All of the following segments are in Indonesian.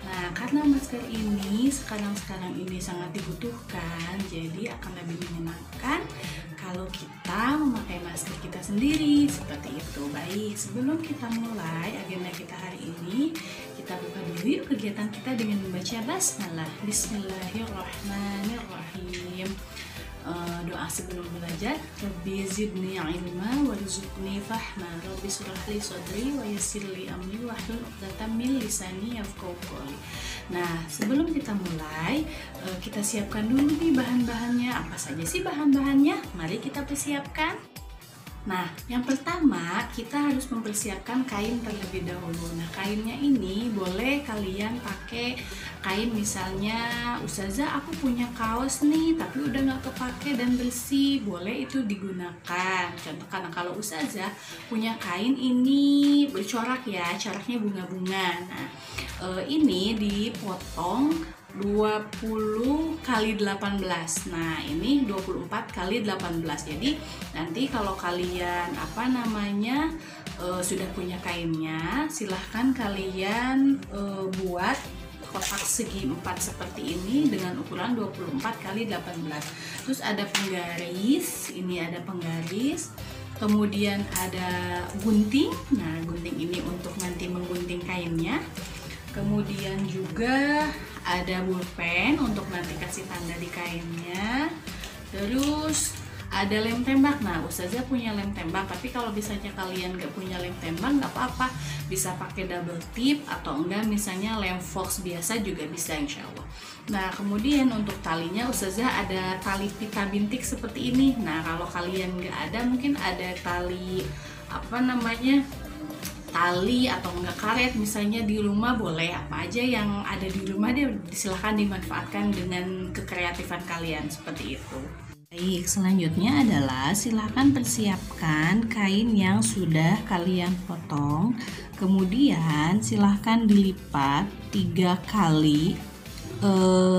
Nah karena masker ini sekarang-sekarang ini sangat dibutuhkan Jadi akan lebih menyenangkan kalau kita memakai masker kita sendiri. Seperti itu. Baik sebelum kita mulai agenda kita hari ini kita buka dulu kegiatan kita dengan membaca basmalah. Bismillahirrahmanirrahim uh, doa sebelum belajar Rabbi zidni ilma warzuqni fahma Rabbi surah li sodri wa yassir li amri wahlul uqdatam min lisani yafqahu Nah, sebelum kita mulai, uh, kita siapkan dulu nih bahan-bahannya. Apa saja sih bahan-bahannya? Mari kita persiapkan. Nah, yang pertama kita harus mempersiapkan kain terlebih dahulu. Nah, kainnya ini boleh kalian pakai kain misalnya, Ustazah aku punya kaos nih, tapi udah nggak kepake dan bersih, boleh itu digunakan. Contoh karena kalau Ustazah punya kain ini bercorak ya, coraknya bunga-bunga. Nah, eh, ini dipotong 20 kali 18 nah ini 24 kali 18 jadi nanti kalau kalian apa namanya e, sudah punya kainnya silahkan kalian e, buat kotak segi 4 seperti ini dengan ukuran 24 kali 18 terus ada penggaris ini ada penggaris. Kemudian ada gunting. Nah gunting ini untuk nanti menggunting kainnya. Kemudian juga ada pulpen untuk nanti kasih tanda di kainnya. Terus ada lem tembak. Nah ustazah punya lem tembak tapi kalau misalnya kalian gak punya lem tembak nggak apa-apa. Bisa pakai double tip atau enggak misalnya lem fox biasa juga bisa insya Allah. Nah kemudian untuk talinya ustazah ada tali pita bintik seperti ini. Nah kalau kalian nggak ada mungkin ada tali apa namanya tali atau enggak karet misalnya di rumah boleh apa aja yang ada di rumah dia silahkan dimanfaatkan dengan kekreatifan kalian seperti itu. Baik, selanjutnya adalah silahkan persiapkan kain yang sudah kalian potong. Kemudian silahkan dilipat tiga kali. E,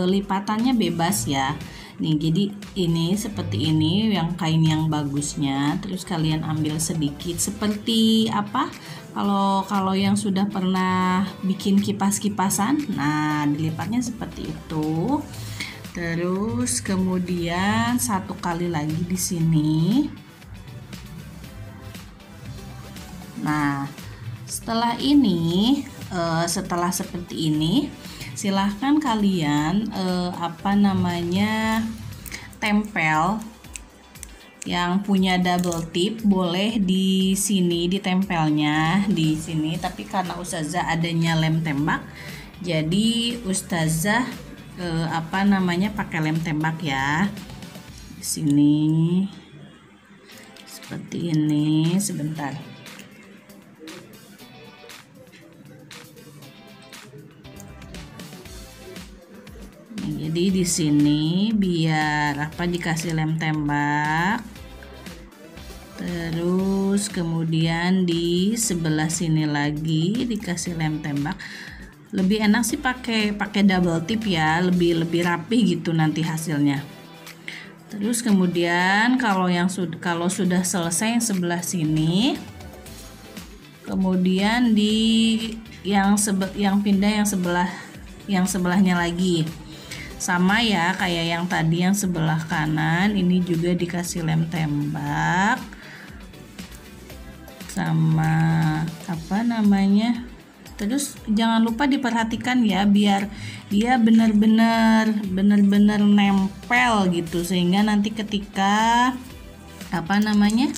Lipatannya bebas ya Nih, jadi ini seperti ini yang kain yang bagusnya. Terus kalian ambil sedikit seperti apa? Kalau kalau yang sudah pernah bikin kipas-kipasan, nah dilipatnya seperti itu. Terus kemudian satu kali lagi di sini. Nah, setelah ini, uh, setelah seperti ini, silahkan kalian eh, apa namanya tempel yang punya double tip boleh di sini ditempelnya di sini. Tapi karena ustazah adanya lem tembak jadi ustazah eh, apa namanya pakai lem tembak ya. Di sini. Seperti ini sebentar jadi di sini biar apa dikasih lem tembak. Terus kemudian di sebelah sini lagi dikasih lem tembak. Lebih enak sih pakai pakai double tip ya lebih lebih rapi gitu nanti hasilnya. Terus kemudian kalau yang sudah kalau sudah selesai yang sebelah sini kemudian di yang sebe yang pindah yang sebelah yang sebelahnya lagi sama ya kayak yang tadi yang sebelah kanan ini juga dikasih lem tembak. Sama apa namanya? Terus jangan lupa diperhatikan ya biar dia benar-benar benar-benar nempel gitu. Sehingga nanti ketika apa namanya?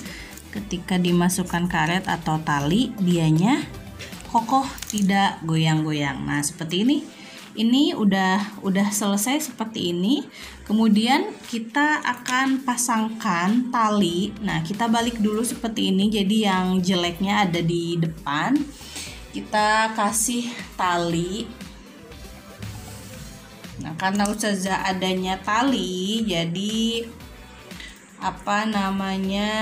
Ketika dimasukkan karet atau tali dianya kokoh tidak goyang-goyang. Nah seperti ini ini udah udah selesai seperti ini. Kemudian kita akan pasangkan tali. Nah kita balik dulu seperti ini. Jadi yang jeleknya ada di depan. Kita kasih tali. Nah karena ustazah adanya tali jadi apa namanya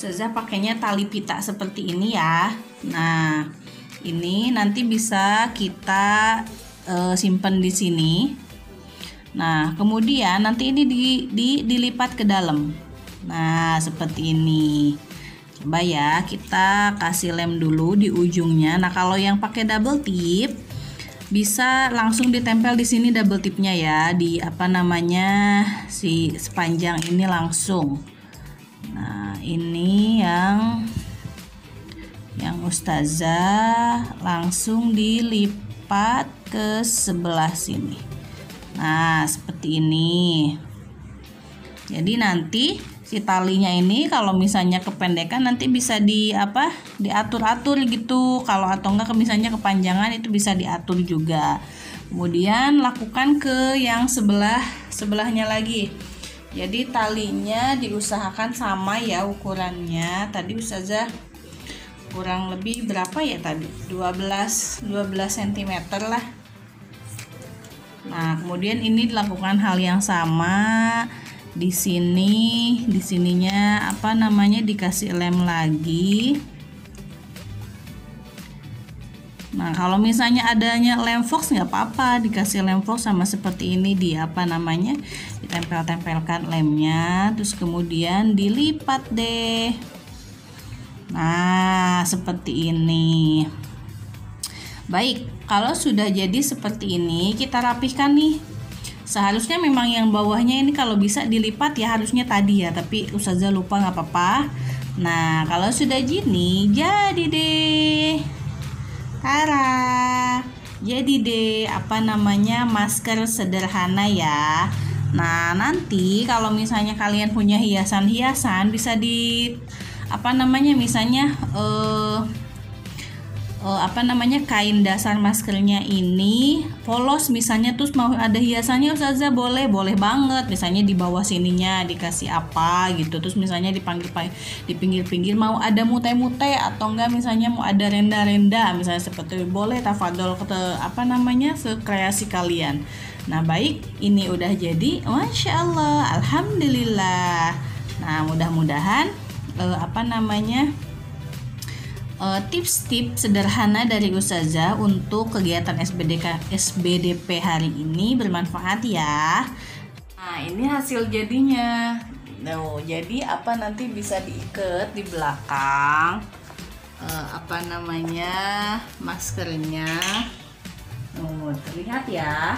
Ustazah pakainya tali pita seperti ini ya. Nah ini nanti bisa kita uh, simpan di sini. Nah kemudian nanti ini di, di, dilipat ke dalam. Nah seperti ini. Coba ya kita kasih lem dulu di ujungnya. Nah kalau yang pakai double tip bisa langsung ditempel di sini double tipnya ya di apa namanya si sepanjang ini langsung. Nah ini yang ustazah langsung dilipat ke sebelah sini. Nah seperti ini. Jadi nanti si talinya ini kalau misalnya kependekan nanti bisa di apa diatur-atur gitu. Kalau atau enggak misalnya kepanjangan itu bisa diatur juga. Kemudian lakukan ke yang sebelah sebelahnya lagi. Jadi talinya diusahakan sama ya ukurannya. Tadi ustazah kurang lebih berapa ya tadi? 12 12 cm lah. Nah kemudian ini dilakukan hal yang sama. Di sini di sininya apa namanya dikasih lem lagi. Nah kalau misalnya adanya lem fox nggak apa-apa dikasih lem fox sama seperti ini di apa namanya ditempel-tempelkan lemnya terus kemudian dilipat deh Nah seperti ini. Baik kalau sudah jadi seperti ini kita rapihkan nih. Seharusnya memang yang bawahnya ini kalau bisa dilipat ya harusnya tadi ya tapi ustazah lupa nggak apa-apa. Nah kalau sudah gini jadi deh. Tara jadi deh apa namanya masker sederhana ya. Nah nanti kalau misalnya kalian punya hiasan-hiasan bisa di apa namanya misalnya eh uh, apa namanya kain dasar maskernya ini polos misalnya terus mau ada hiasannya Ustazah boleh boleh banget. Misalnya di bawah sininya dikasih apa gitu terus misalnya dipanggil di pinggir-pinggir mau ada mute-mute atau enggak misalnya mau ada renda-renda misalnya seperti itu boleh tafadol ke apa namanya sekreasi kalian. Nah baik ini udah jadi Masya Allah Alhamdulillah. Nah mudah-mudahan uh, apa namanya uh, tips-tips sederhana dari Ustazah untuk kegiatan SBDK, SBDP hari ini bermanfaat ya. Nah, ini hasil jadinya. Nah, jadi apa nanti bisa diikat di belakang uh, apa namanya maskernya. Nuh, terlihat ya.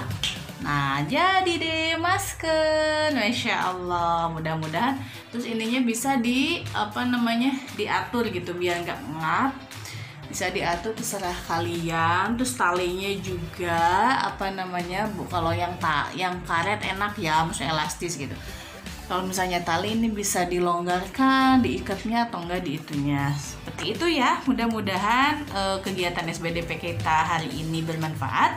Nah, jadi deh masker. Masya Allah, mudah-mudahan terus ininya bisa di apa namanya diatur gitu biar nggak ngap. Bisa diatur terserah kalian. Terus talinya juga apa namanya bu kalau yang tak yang karet enak ya, maksudnya elastis gitu. Kalau misalnya tali ini bisa dilonggarkan, diikatnya atau enggak di itunya. Seperti itu ya. Mudah-mudahan uh, kegiatan SBDP kita hari ini bermanfaat.